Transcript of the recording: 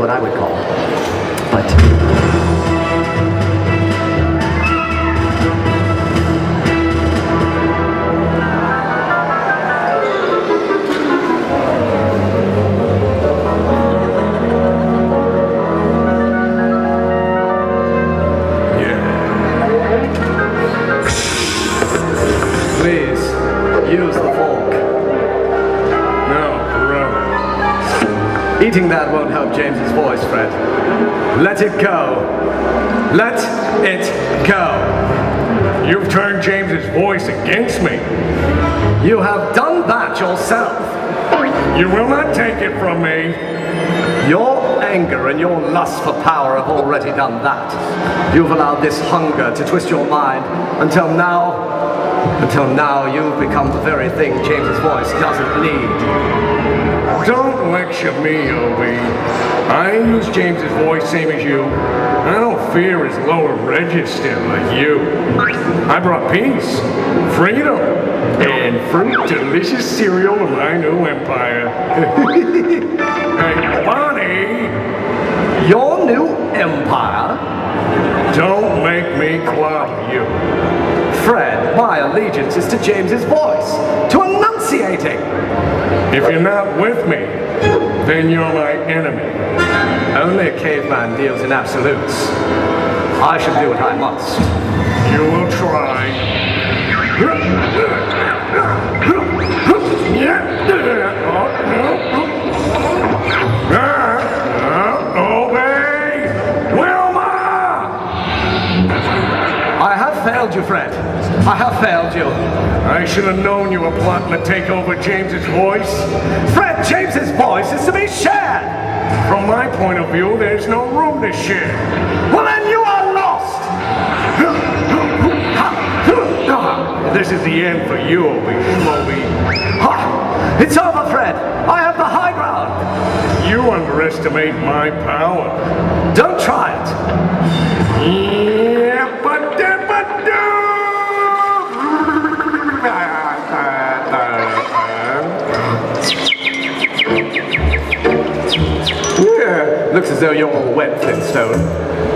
what I would call. But Eating that won't help James's voice, Fred. Let it go. Let it go. You've turned James's voice against me. You have done that yourself. You will not take it from me. Your anger and your lust for power have already done that. You've allowed this hunger to twist your mind until now, until now you've become the very thing James's voice doesn't need. Don't lecture me, Obi. I use James's voice same as you. I don't fear his lower register like you. I brought peace, freedom, and fruit delicious cereal to my new empire. hey, Bonnie, Your new empire? don't make me club you. Fred, my allegiance is to James's voice, to. If you're not with me, then you're my enemy. Only a caveman deals in absolutes. I shall do what I must. You will try. Failed you, Fred. I have failed you. I should have known you were plotting to take over James's voice. Fred, James's voice is to be shared. From my point of view, there's no room to share. Well, then you are lost. This is the end for you, Obi Schmoby. It's over, Fred. I have the high ground. You underestimate my power. Don't try it. Hmm. Yeah. Looks as though you're all wet, Flintstone.